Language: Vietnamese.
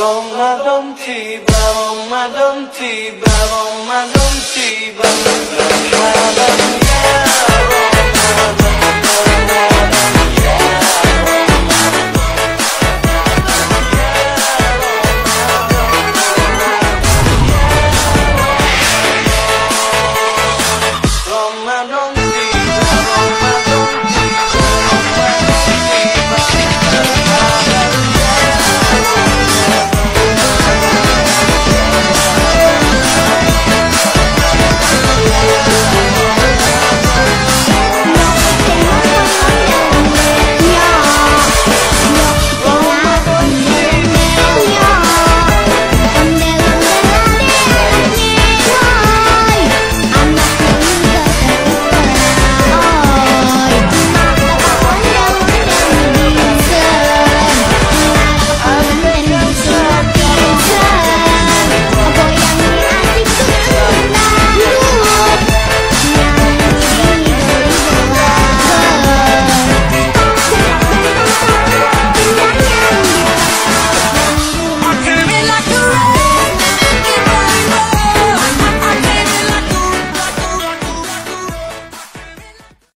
Ramadan Tiba, Ramadan Tiba, Ramadan Tiba, Ramadan Tiba.